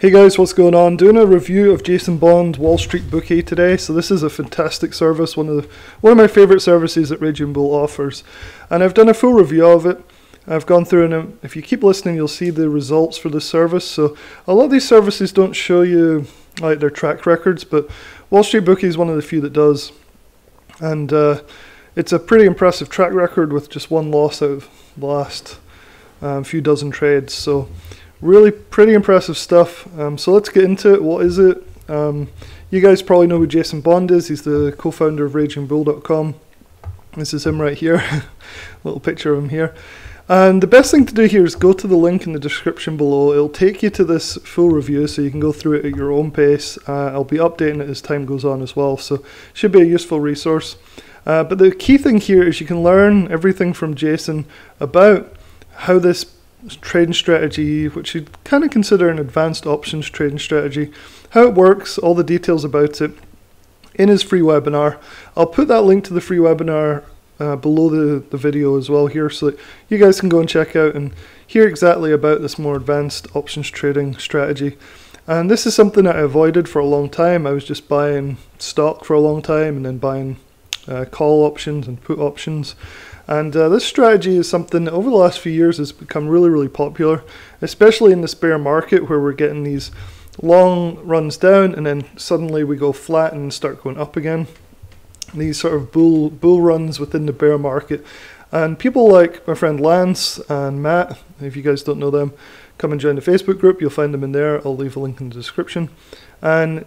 Hey guys, what's going on? Doing a review of Jason Bond Wall Street Bookie today. So this is a fantastic service, one of the, one of my favorite services that Raging Bull offers, and I've done a full review of it. I've gone through and um, if you keep listening, you'll see the results for the service. So a lot of these services don't show you like their track records, but Wall Street Bookie is one of the few that does, and uh, it's a pretty impressive track record with just one loss out of the last um, few dozen trades. So really pretty impressive stuff. Um, so let's get into it. What is it? Um, you guys probably know who Jason Bond is. He's the co-founder of RagingBull.com. This is him right here. Little picture of him here. And the best thing to do here is go to the link in the description below. It'll take you to this full review so you can go through it at your own pace. Uh, I'll be updating it as time goes on as well, so should be a useful resource. Uh, but the key thing here is you can learn everything from Jason about how this trading strategy, which you'd kind of consider an advanced options trading strategy, how it works, all the details about it in his free webinar. I'll put that link to the free webinar uh, below the, the video as well here so that you guys can go and check out and hear exactly about this more advanced options trading strategy. And this is something that I avoided for a long time. I was just buying stock for a long time and then buying uh, call options and put options. And uh, this strategy is something that over the last few years has become really, really popular, especially in the bear market where we're getting these long runs down and then suddenly we go flat and start going up again. These sort of bull bull runs within the bear market. And people like my friend Lance and Matt, if you guys don't know them, come and join the Facebook group. You'll find them in there. I'll leave a link in the description. And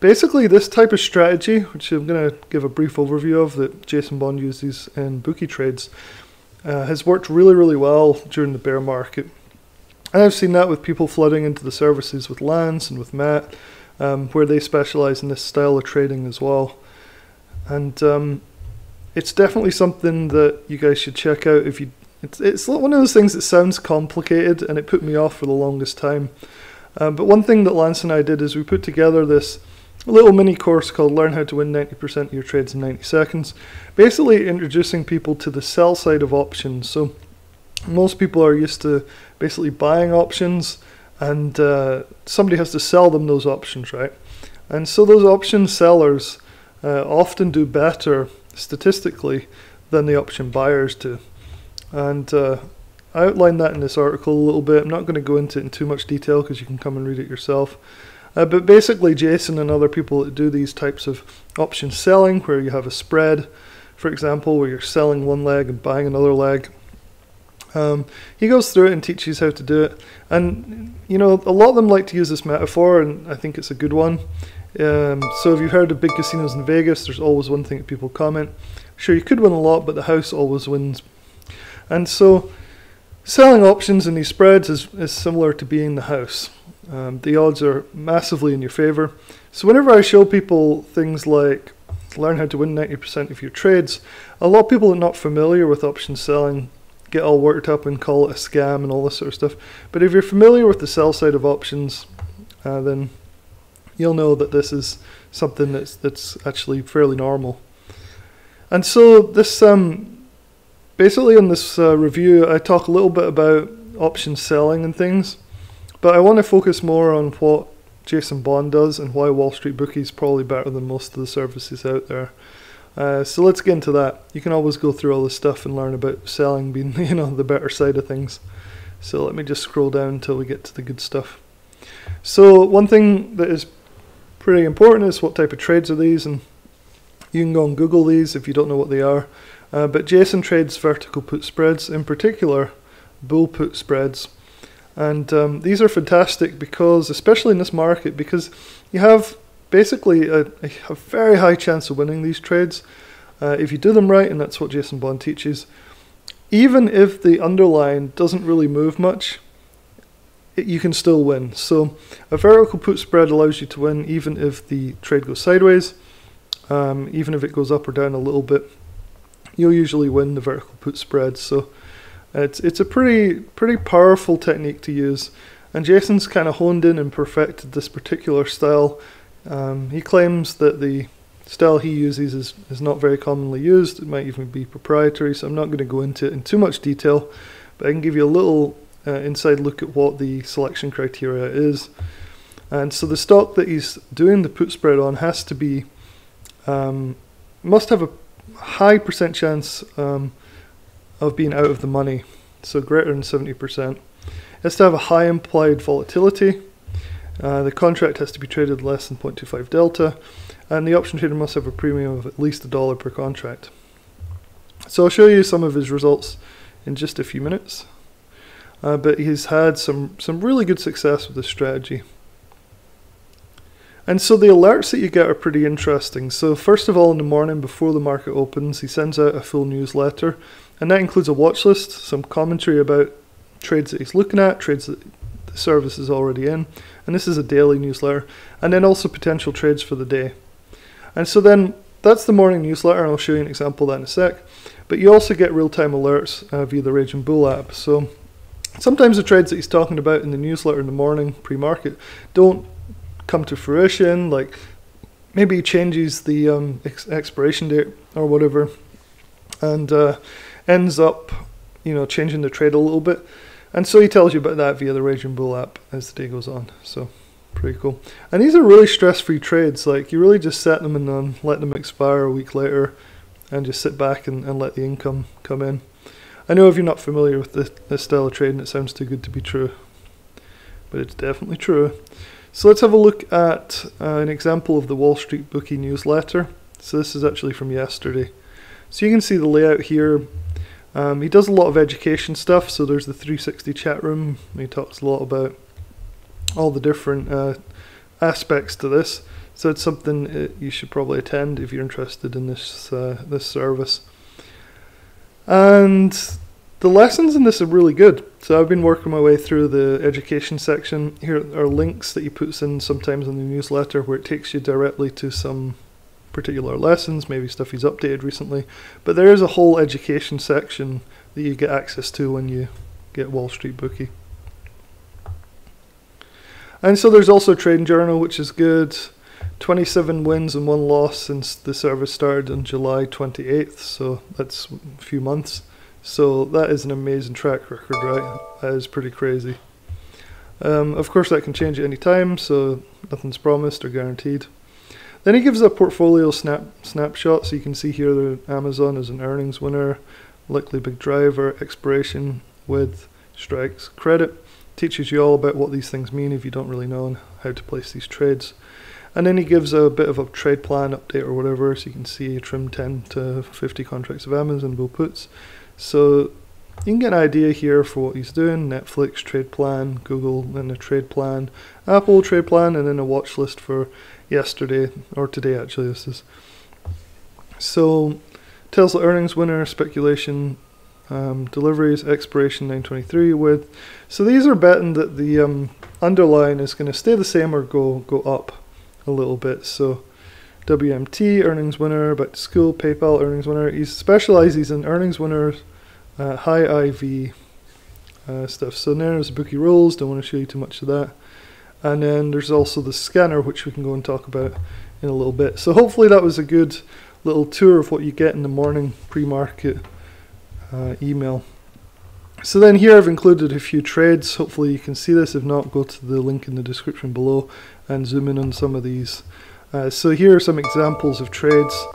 basically this type of strategy, which I'm going to give a brief overview of that Jason Bond uses in bookie trades, uh, has worked really, really well during the bear market. And I've seen that with people flooding into the services with Lance and with Matt, um, where they specialize in this style of trading as well. And um, it's definitely something that you guys should check out if you. It's, it's one of those things that sounds complicated and it put me off for the longest time. Um, but one thing that Lance and I did is we put together this a little mini course called Learn How to Win 90% of Your Trades in 90 Seconds. Basically, introducing people to the sell side of options. So, most people are used to basically buying options, and uh, somebody has to sell them those options, right? And so, those option sellers uh, often do better statistically than the option buyers do. And uh, I outlined that in this article a little bit. I'm not going to go into it in too much detail because you can come and read it yourself. Uh, but basically, Jason and other people that do these types of option selling, where you have a spread, for example, where you're selling one leg and buying another leg, um, he goes through it and teaches how to do it. And, you know, a lot of them like to use this metaphor, and I think it's a good one. Um, so, if you've heard of big casinos in Vegas, there's always one thing that people comment. Sure, you could win a lot, but the house always wins. And so, selling options in these spreads is, is similar to being the house um, the odds are massively in your favor. So whenever I show people things like learn how to win 90% of your trades, a lot of people are not familiar with option selling get all worked up and call it a scam and all this sort of stuff. But if you're familiar with the sell side of options, uh, then you'll know that this is something that's that's actually fairly normal. And so this um, basically in this uh, review, I talk a little bit about option selling and things. But I want to focus more on what Jason Bond does and why Wall Street Bookie is probably better than most of the services out there. Uh, so let's get into that. You can always go through all this stuff and learn about selling being, you know, the better side of things. So let me just scroll down until we get to the good stuff. So one thing that is pretty important is what type of trades are these, and you can go and Google these if you don't know what they are. Uh, but Jason trades vertical put spreads, in particular bull put spreads. And um, these are fantastic because, especially in this market, because you have basically a, a very high chance of winning these trades uh, if you do them right, and that's what Jason Bond teaches. Even if the underline doesn't really move much, it, you can still win. So a vertical put spread allows you to win even if the trade goes sideways, um, even if it goes up or down a little bit. You'll usually win the vertical put spread. So it's it's a pretty pretty powerful technique to use, and Jason's kind of honed in and perfected this particular style. Um, he claims that the style he uses is, is not very commonly used. It might even be proprietary, so I'm not going to go into it in too much detail, but I can give you a little uh, inside look at what the selection criteria is. And so the stock that he's doing the put spread on has to be, um, must have a high percent chance um, of being out of the money, so greater than 70%. It has to have a high implied volatility. Uh, the contract has to be traded less than 0.25 delta, and the option trader must have a premium of at least a dollar per contract. So I'll show you some of his results in just a few minutes. Uh, but he's had some, some really good success with this strategy. And so the alerts that you get are pretty interesting. So first of all, in the morning before the market opens, he sends out a full newsletter, and that includes a watch list, some commentary about trades that he's looking at, trades that the service is already in, and this is a daily newsletter, and then also potential trades for the day. And so then that's the morning newsletter, and I'll show you an example of that in a sec. But you also get real-time alerts uh, via the Raging Bull app. So sometimes the trades that he's talking about in the newsletter in the morning pre-market don't come to fruition. Like maybe he changes the um, ex- expiration date or whatever, and uh, ends up, you know, changing the trade a little bit. And so he tells you about that via the Raging Bull app as the day goes on. So pretty cool. And these are really stress-free trades. Like you really just set them and then let them expire a week later, and just sit back and, and let the income come in. I know if you're not familiar with this, this style of trading, it sounds too good to be true, but it's definitely true. So let's have a look at uh, an example of the Wall Street Bookie newsletter. So this is actually from yesterday. So you can see the layout here. Um, he does a lot of education stuff. So there's the 360 chat room. He talks a lot about all the different uh, aspects to this. So it's something uh, you should probably attend if you're interested in this uh, this service. And the lessons in this are really good. So I've been working my way through the education section. Here are links that he puts in sometimes in the newsletter where it takes you directly to some particular lessons, maybe stuff he's updated recently. But there is a whole education section that you get access to when you get Wall Street Bookie. And so there's also Trading Journal, which is good. 27 wins and one loss since the service started on July 28th, so that's a few months. So that is an amazing track record, right? That is pretty crazy. Um, of course, that can change at any time, so nothing's promised or guaranteed. Then he gives a portfolio snap snapshot, so you can see here that Amazon is an earnings winner, likely big driver, expiration with strikes, credit. Teaches you all about what these things mean if you don't really know how to place these trades. And then he gives a bit of a trade plan update or whatever, so you can see trim 10 to 50 contracts of Amazon bull puts. So you can get an idea here for what he's doing. Netflix trade plan, Google and a trade plan, Apple trade plan, and then a watch list for yesterday or today actually. This is so Tesla earnings winner speculation. Um, deliveries expiration 923 with so these are betting that the um, underlying is going to stay the same or go go up a little bit. So WMT earnings winner, but school, PayPal earnings winner. He specializes in earnings winners, uh, high IV uh, stuff. So there's bookie rules. Don't want to show you too much of that. And then there's also the scanner, which we can go and talk about in a little bit. So hopefully that was a good little tour of what you get in the morning pre-market uh, email. So then here I've included a few trades. Hopefully you can see this. If not, go to the link in the description below and zoom in on some of these. Uh, so here are some examples of trades.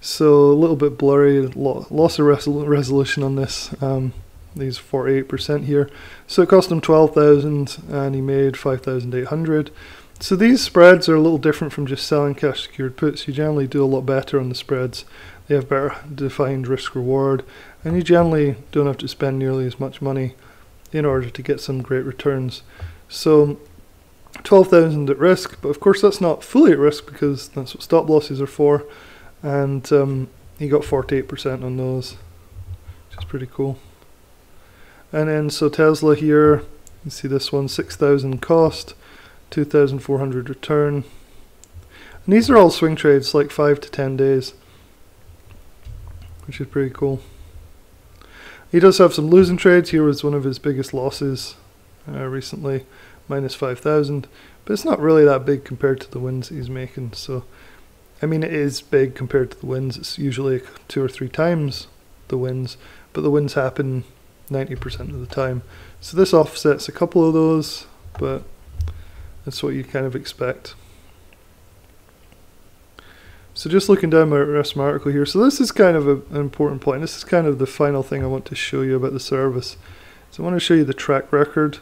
So a little bit blurry, loss of resol resolution on this. Um, these 48% here. So it cost him 12,000 and he made 5,800. So these spreads are a little different from just selling cash secured puts. You generally do a lot better on the spreads. They have better defined risk reward and you generally don't have to spend nearly as much money in order to get some great returns. So 12,000 at risk, but of course that's not fully at risk because that's what stop losses are for. And um, he got 48% on those, which is pretty cool. And then so Tesla here, you see this one 6,000 cost, 2,400 return. And these are all swing trades, like 5 to 10 days, which is pretty cool. He does have some losing trades. Here was one of his biggest losses uh, recently, minus 5,000. But it's not really that big compared to the wins he's making. So, I mean, it is big compared to the wins. It's usually two or three times the wins, but the wins happen 90% of the time. So this offsets a couple of those, but That's what you kind of expect. So just looking down my rest of my article here, so this is kind of a, an important point. This is kind of the final thing I want to show you about the service. So I want to show you the track record.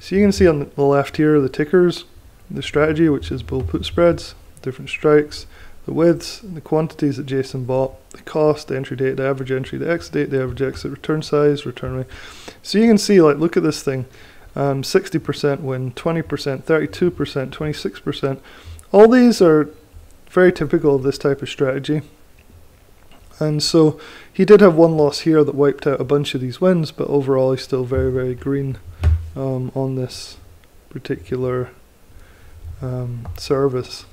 So you can see on the left here the tickers, the strategy, which is bull put spreads, different strikes, the widths, the quantities that Jason bought, the cost, the entry date, the average entry, the exit date, the average exit, return size, return rate. So you can see, like, look at this thing. Um, 60% win, 20%, 32%, 26%. All these are very typical of this type of strategy. And so he did have one loss here that wiped out a bunch of these wins, but overall he's still very, very green um, on this particular um, service.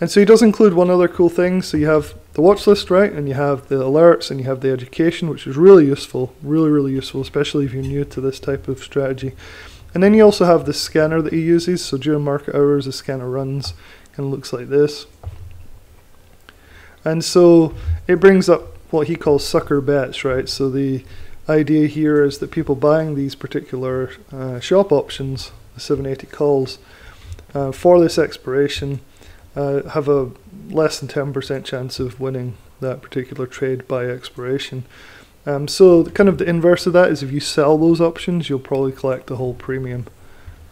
And so he does include one other cool thing. So you have the watch list, right? And you have the alerts and you have the education, which is really useful, really, really useful, especially if you're new to this type of strategy. And then you also have the scanner that he uses. So during market hours, the scanner runs, and looks like this. And so it brings up what he calls sucker bets, right? So the idea here is that people buying these particular uh, shop options, the 780 calls, uh, for this expiration uh, have a less than 10% chance of winning that particular trade by expiration. Um, so kind of the inverse of that is if you sell those options, you'll probably collect the whole premium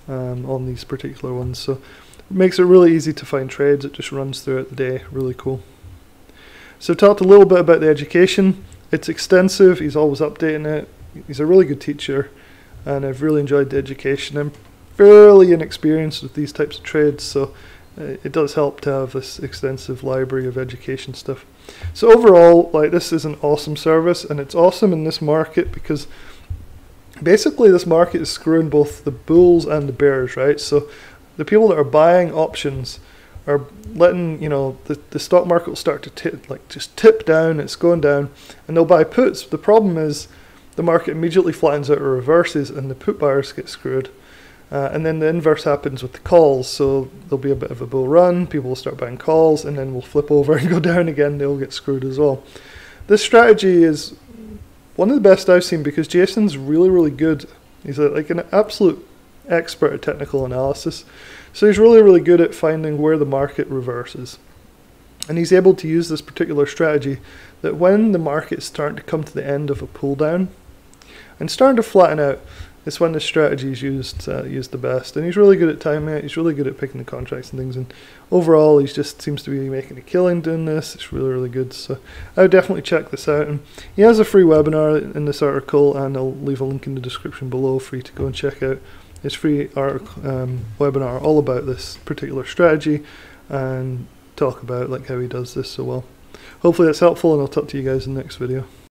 um, on these particular ones. So it makes it really easy to find trades. It just runs throughout the day. Really cool. So talked a little bit about the education. It's extensive. He's always updating it. He's a really good teacher, and I've really enjoyed the education. I'm fairly inexperienced with these types of trades, so Uh, it does help to have this extensive library of education stuff. So overall, like this is an awesome service, and it's awesome in this market because basically this market is screwing both the bulls and the bears, right? So the people that are buying options are letting you know the, the stock market will start to tip like just tip down it's going down and they'll buy puts the problem is the market immediately flattens out or reverses and the put buyers get screwed uh, and then the inverse happens with the calls. So there'll be a bit of a bull run, people will start buying calls, and then we'll flip over and go down again, they'll get screwed as well. This strategy is one of the best I've seen because Jason's really, really good. He's a, like an absolute expert at technical analysis. So he's really, really good at finding where the market reverses. And he's able to use this particular strategy that when the market's starting to come to the end of a pull down and starting to flatten out, it's when the strategy is used uh, used the best. And he's really good at timing it. He's really good at picking the contracts and things. And overall, he just seems to be making a killing doing this. It's really really good. So I would definitely check this out. And he has a free webinar in this article, and I'll leave a link in the description below for you to go and check out his free article, um, webinar all about this particular strategy and talk about like how he does this so well. Hopefully that's helpful, and I'll talk to you guys in the next video.